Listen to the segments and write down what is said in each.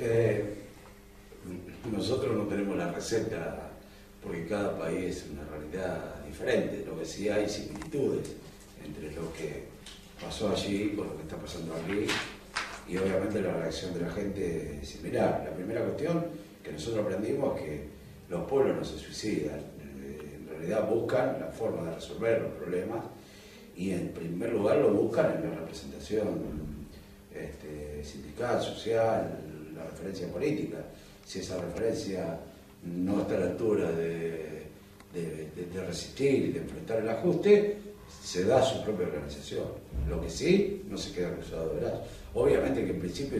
Eh, nosotros no tenemos la receta porque cada país es una realidad diferente. Lo que sí hay similitudes entre lo que pasó allí con lo que está pasando aquí y obviamente la reacción de la gente es similar. La primera cuestión que nosotros aprendimos es que los pueblos no se suicidan, en realidad buscan la forma de resolver los problemas y en primer lugar lo buscan en la representación este, sindical, social, la referencia política. Si esa referencia no está a la altura de, resistir y de enfrentar el ajuste, se da su propia organización. Lo que sí, no se queda cruzado de brazos. Obviamente que en principio,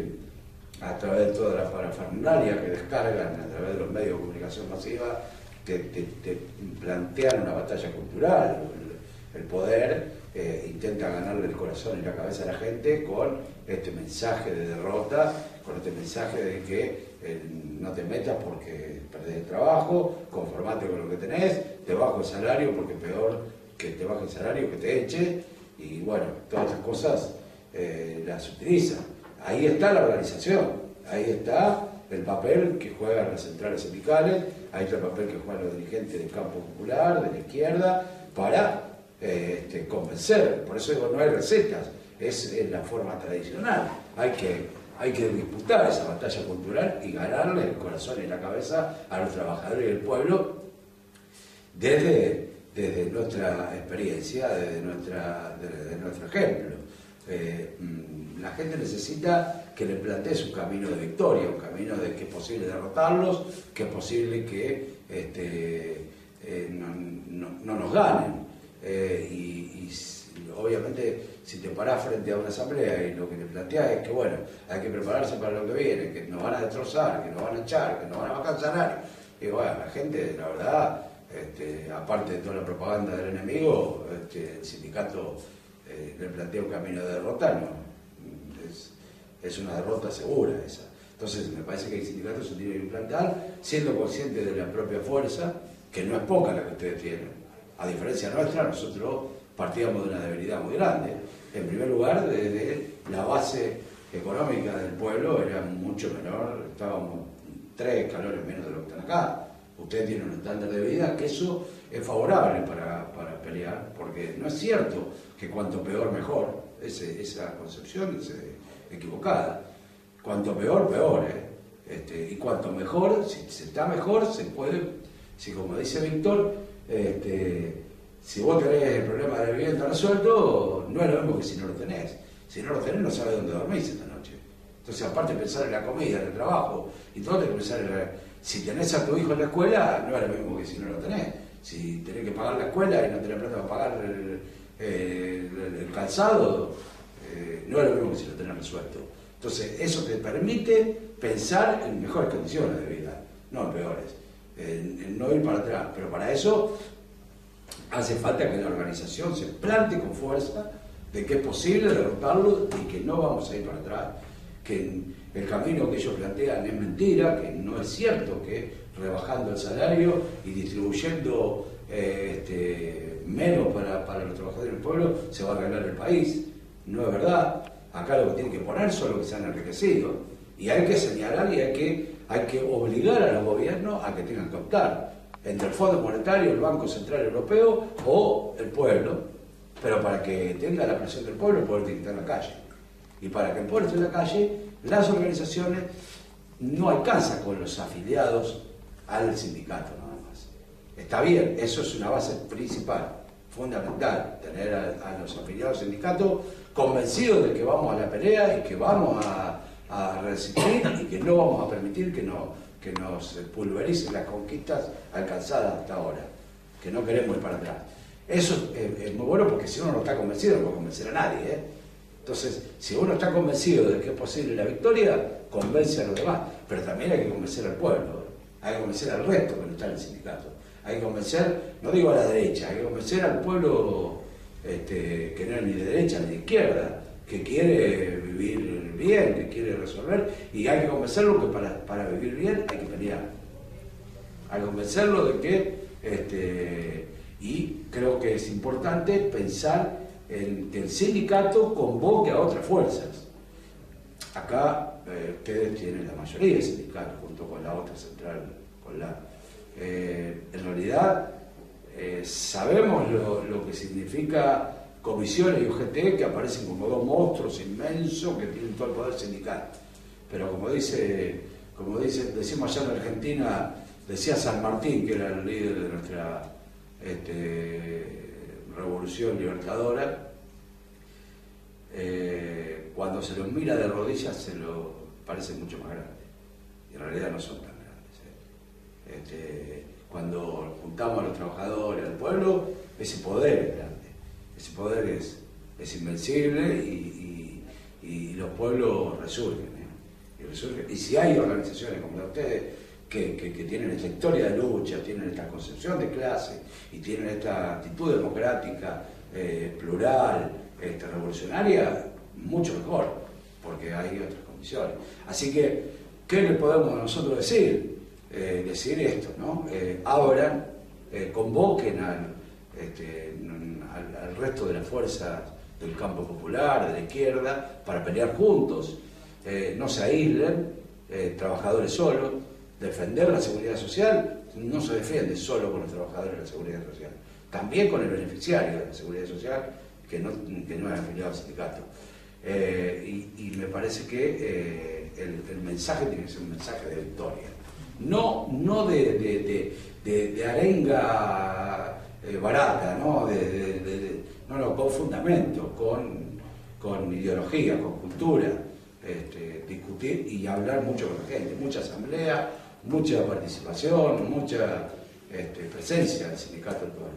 a través de toda la parafernalia que descargan, a través de los medios de comunicación masiva, te, plantean una batalla cultural. El, poder eh, intenta ganarle el corazón y la cabeza a la gente con este mensaje de derrota, con este mensaje de que eh, no te metas porque perdés el trabajo, conformate con lo que tenés, te bajo el salario porque peor que te baje el salario que te eche, y bueno, todas estas cosas eh, las utiliza. Ahí está la organización, ahí está el papel que juegan las centrales sindicales, ahí está el papel que juegan los dirigentes del campo popular, de la izquierda, para eh, este, convencer. Por eso digo, no hay recetas, es, es la forma tradicional. Hay que hay que disputar esa batalla cultural y ganarle el corazón y la cabeza a los trabajadores y el pueblo desde, desde nuestra experiencia, desde, nuestra, nuestro ejemplo. Eh, mm, la gente necesita que le plantees un camino de victoria, un camino de que es posible derrotarlos, que es posible que este, eh, no, nos ganen. Eh, y obviamente si te parás frente a una asamblea y lo que te planteas es que, bueno, hay que prepararse para lo que viene, que nos van a destrozar, que nos van a echar, que nos van a bajar. Y bueno, la gente, la verdad, este, aparte de toda la propaganda del enemigo, este, el sindicato eh, le plantea un camino de derrota, no. Es, es, una derrota segura esa. Entonces me parece que el sindicato se tiene que implantar siendo consciente de la propia fuerza, que no es poca la que ustedes tienen. A diferencia nuestra, nosotros partíamos de una debilidad muy grande. En primer lugar, desde la base económica del pueblo era mucho menor, estábamos tres escalones menos de lo que están acá. Usted tiene un estándar de vida que eso es favorable para, pelear, porque no es cierto que cuanto peor mejor, esa concepción es eh, equivocada. Cuanto peor, peor. ¿eh? Este, y cuanto mejor, si se está mejor, se puede, si como dice Víctor, este, si vos tenés el problema de vivienda resuelto, no es lo mismo que si no lo tenés. Si no lo tenés, no sabes dónde dormís esta noche. Entonces, aparte de pensar en la comida, en el trabajo, y todo, tenés que pensar en la... Si tenés a tu hijo en la escuela, no es lo mismo que si no lo tenés. Si tenés que pagar la escuela y no tenés plata para pagar el, calzado, eh, no es lo mismo que si lo tenés resuelto. Entonces, eso te permite pensar en mejores condiciones de vida, no en peores. en no ir para atrás. Pero para eso hace falta que la organización se plante con fuerza de que es posible derrotarlo y que no vamos a ir para atrás, que el camino que ellos plantean es mentira, que no es cierto que rebajando el salario y distribuyendo eh, este, menos para, los trabajadores del pueblo se va a ganar el país. No es verdad. Acá lo que tienen que poner son los que se han enriquecido. Y hay que señalar y hay que, hay que obligar a los gobiernos a que tengan que optar entre el Fondo Monetario, el Banco Central Europeo o el pueblo, pero para que tenga la presión del pueblo, el pueblo tiene que estar en la calle. Y para que el pueblo esté en la calle, las organizaciones no alcanzan con los afiliados al sindicato nada más. Está bien, eso es una base principal, fundamental, tener a, los afiliados al sindicato convencidos de que vamos a la pelea y que vamos a, a resistir y que no vamos a permitir que no nos pulvericen las conquistas alcanzadas hasta ahora, que no queremos ir para atrás. Eso es, muy bueno porque si uno no está convencido no puede convencer a nadie. ¿eh? Entonces, si uno está convencido de que es posible la victoria, convence a los demás, pero también hay que convencer al pueblo, hay que convencer al resto que no está en el sindicato, hay que convencer, no digo a la derecha, hay que convencer al pueblo este, que no es ni de derecha ni de izquierda, que quiere vivir bien, que quiere resolver, y hay que convencerlo que para, vivir bien hay que pelear. Hay que convencerlo de que, este, y creo que es importante pensar en que el sindicato convoque a otras fuerzas. acá eh, ustedes tienen la mayoría sindical, junto con la otra central, con la... Eh, en realidad, eh, sabemos lo, que significa comisiones y UGT que aparecen como dos monstruos inmensos que tienen todo el poder sindical. Pero como dice, como dice, decimos allá en Argentina, decía San Martín, que era el líder de nuestra este, revolución libertadora, eh, cuando se los mira de rodillas se lo parece mucho más grande. Y en realidad no son tan grandes. Este, cuando juntamos a los trabajadores, al pueblo, ese poder es grande. Ese poder es, invencible y, los pueblos resurgen, ¿eh? y, si hay organizaciones como la de ustedes que, tienen esta historia de lucha, tienen esta concepción de clase y tienen esta actitud democrática, eh, plural, este, revolucionaria, mucho mejor, porque hay otras condiciones. Así que, ¿qué le podemos nosotros decir? Eh, decir esto, ¿no? Abran, convoquen este, al, resto de las fuerzas del campo popular, de la izquierda, para pelear juntos, no se aíslen, trabajadores solos, defender la seguridad social no se defiende solo con los trabajadores de la seguridad social, también con el beneficiario de la seguridad social que no, que no es afiliado al sindicato. y, me parece que el mensaje tiene que ser un mensaje de victoria no, no de, arenga eh, barata, ¿no? De, no, no, con fundamento, con, ideología, con cultura, este, discutir y hablar mucho con la gente, mucha asamblea, mucha participación, mucha este, presencia del sindicato del pueblo.